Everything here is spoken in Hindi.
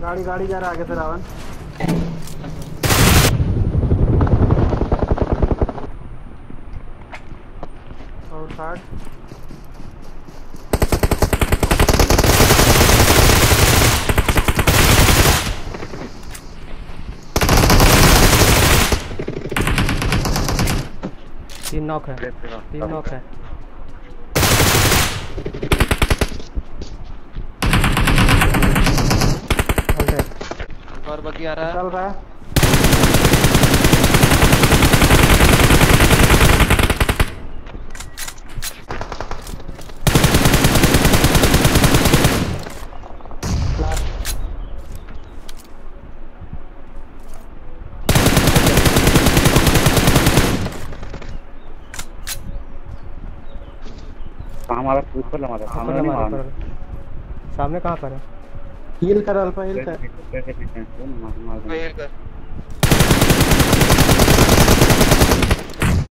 गाड़ी गाड़ी जा रहा है आगे से रावण। और साठ। तीन नॉक है। तीन नॉक है। और बगी आ रहा है। चल रहा है। हमारा हमारे सामने कहाँ पर है? हील कर अल्फ़ा हील कर हील कर